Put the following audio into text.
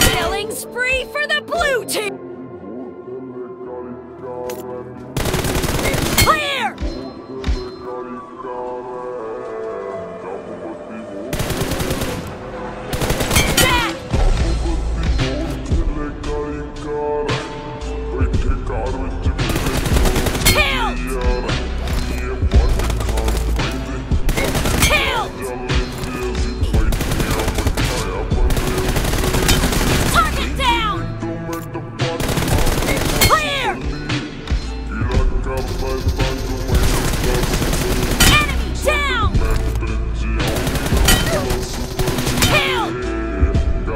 Killing spree for the blue team! Clear! Back! baby, baby.